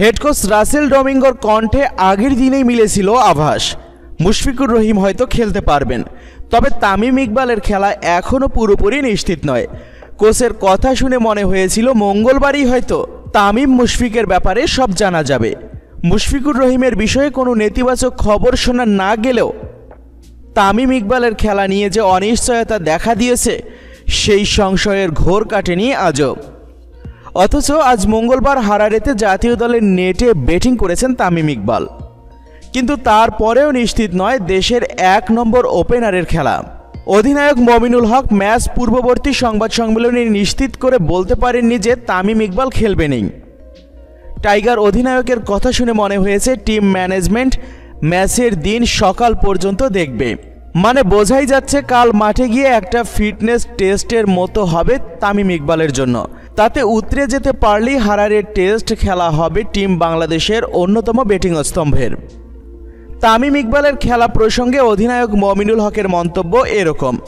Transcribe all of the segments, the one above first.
Head coach Russell ডমিঙ্গোর কণ্ঠে আগের দিনেই মিলেছিল আভাস। মুশফিকুর রহিম হয়তো খেলতে পারবেন। তবে তামিম ইকবালের খেলা এখনও পুরোপুরি নিশ্চিত নয়। কোচের কথা শুনে মনে হয়েছিল মঙ্গলবারই হয়তো তামিম মুশফিকের ব্যাপারে সব জানা যাবে। মুশফিকুর রহিমের বিষয়ে কোনো নেতিবাচক খবর শোনা না গেলেও তামিম ইকবালের খেলা নিয়ে যে অনিশ্চয়তা দেখা দিয়েছে, সেই সংশয়ের ঘোর কাটেনি আজও। অথচ আজ মঙ্গলবার হারারেতে জাতীয় দলের নেটে ব্যাটিং করেছেন তামিম ইকবাল। কিন্তু তারপরেও নিশ্চিত নয় দেশের এক নম্বর ওপেনারের খেলা। অধিনায়ক মমিনুল হক ম্যাচ পূর্ববর্তী সংবাদ সম্মেলনে নিশ্চিত করে বলতে পারেননি যে তামিম ইকবাল খেলবেনই টাইগার অধিনায়কের কথা শুনে মনে হয়েছে টিম ম্যানেজমেন্ট ম্যাচের দিন সকাল পর্যন্ত দেখবে। মানে বোঝাই যাচ্ছে কাল মাঠে গিয়ে একটা ফিটনেস টেস্টের মতো হবে তামিম ইকবালের জন্য। তাতে উতরে যেতে পারলেই হারারের টেস্ট খেলা হবে টিম বাংলাদেশের অন্যতম ব্যাটিং স্তম্ভের। তামিম ইকবালের খেলা প্রসঙ্গে অধিনায়ক মমিনুল হকের মন্তব্য এরকম,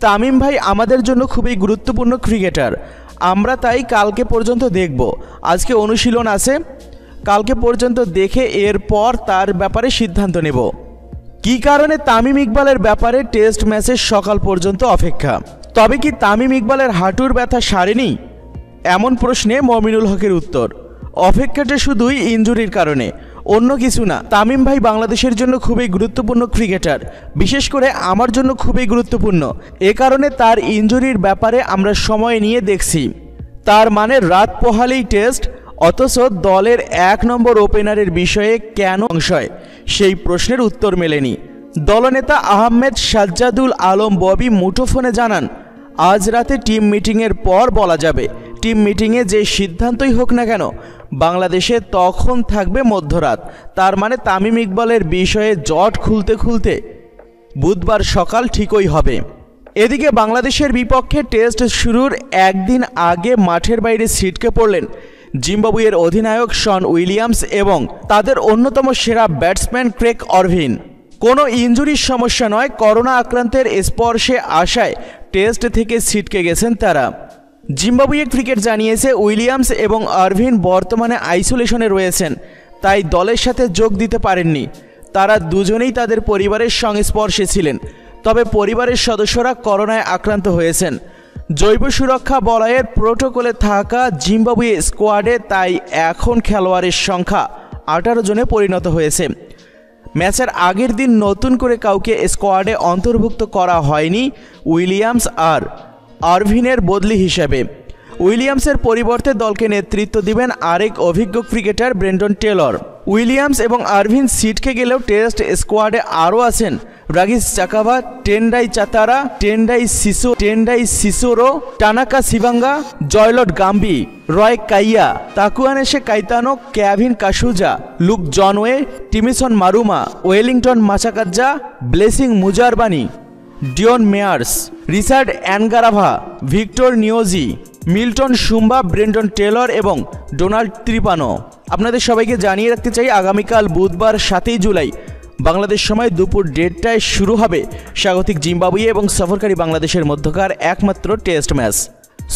তামিম ভাই আমাদের জন্য খুবই গুরুত্বপূর্ণ ক্রিকেটার, আমরা তাই কালকে পর্যন্ত দেখব, আজকে অনুশীলন আছে, কালকে পর্যন্ত দেখে এরপর তার ব্যাপারে সিদ্ধান্ত নেব। কী কারণে তামিম ইকবালের ব্যাপারে টেস্ট ম্যাচের সকাল পর্যন্ত অপেক্ষা? তবে কি তামিম ইকবালের হাঁটুর ব্যথা সারেনি? এমন প্রশ্নে মমিনুল হকের উত্তর, অপেক্ষাটা শুধুই ইঞ্জুরির কারণে। অন্য কিছু না, তামিম ভাই বাংলাদেশের জন্য খুবই গুরুত্বপূর্ণ ক্রিকেটার। বিশেষ করে আমার জন্য খুবই গুরুত্বপূর্ণ। এ কারণে তার ইঞ্জুরির ব্যাপারে আমরা সময় নিয়ে দেখছি। তার মানে রাত পোহালেই টেস্ট অথচ দলের এক নম্বর ওপেনারের বিষয়ে কেন সংশয় সেই প্রশ্নের উত্তর মেলেনি। দলনেতা আহমেদ সাজ্জাদুল আলম ববি মুঠোফোনে জানান, আজ রাতে টিম মিটিংয়ের পর বলা যাবে। টিম মিটিংয়ে যে সিদ্ধান্তই হোক না কেন, বাংলাদেশে তখন থাকবে মধ্যরাত। তার মানে তামিম ইকবালের বিষয়ে জট খুলতে খুলতে বুধবার সকাল ঠিকই হবে। এদিকে বাংলাদেশের বিপক্ষে টেস্ট শুরুর একদিন আগে মাঠের বাইরে ছিটকে পড়লেন জিম্বাবুয়ের অধিনায়ক শন উইলিয়ামস এবং তাদের অন্যতম সেরা ব্যাটসম্যান ক্রেক অরভিন। কোনো ইঞ্জুরির সমস্যা নয়, করোনা আক্রান্তের স্পর্শে আসায় টেস্ট থেকে ছিটকে গেছেন তারা। জিম্বাবুয়ে ক্রিকেট জানিয়েছে, উইলিয়ামস এবং আরভিন বর্তমানে আইসোলেশনে রয়েছেন, তাই দলের সাথে যোগ দিতে পারেননি। তারা দুজনেই তাদের পরিবারের সংস্পর্শে ছিলেন, তবে পরিবারের সদস্যরা করোনায় আক্রান্ত হয়েছেন। জৈব সুরক্ষা বলয়ের প্রোটোকলে থাকা জিম্বাবুয়ে স্কোয়াডে তাই এখন খেলোয়াড়ের সংখ্যা আঠারো জনে পরিণত হয়েছে। ম্যাচের আগের দিন নতুন করে কাউকে স্কোয়াডে অন্তর্ভুক্ত করা হয়নি উইলিয়ামস আর আরভিনের বদলি হিসেবে। উইলিয়ামসের পরিবর্তে দলকে নেতৃত্ব দিবেন আরেক অভিজ্ঞ ক্রিকেটার ব্রেন্ডন টেলর। উইলিয়ামস এবং আরভিন সিটকে গেলেও টেস্ট স্কোয়াডে আরও আছেন Regis Chakabva Tendai Chatara, Tendai CISO Tendai Chisoro Tanaka Chivanga, Jaylord Gumbie, Roy Kaia Takudzwanashe Kaitano Kevin Kasuza, Luke Jongwe, Tymycen Maruma, Wellington Masakadza Blessing Muzarabani Dion Myers, Richard Ngarava, Victor Nyauchi, Milton Shumba, Brendan Taylor এবং Donald Tiripano. আপনাদের সবাইকে জানিয়ে রাখতে চাই, আগামীকাল বুধবার সাতই জুলাই বাংলাদেশ সময় দুপুর দেড়টায় শুরু হবে স্বাগতিক জিম্বাবুয়ে এবং সফরকারী বাংলাদেশের মধ্যকার একমাত্র টেস্ট ম্যাচ।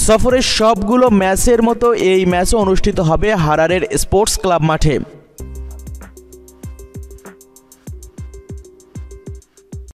সফরের সবগুলো ম্যাচের মতো এই ম্যাচও অনুষ্ঠিত হবে হারারের স্পোর্টস ক্লাব মাঠে।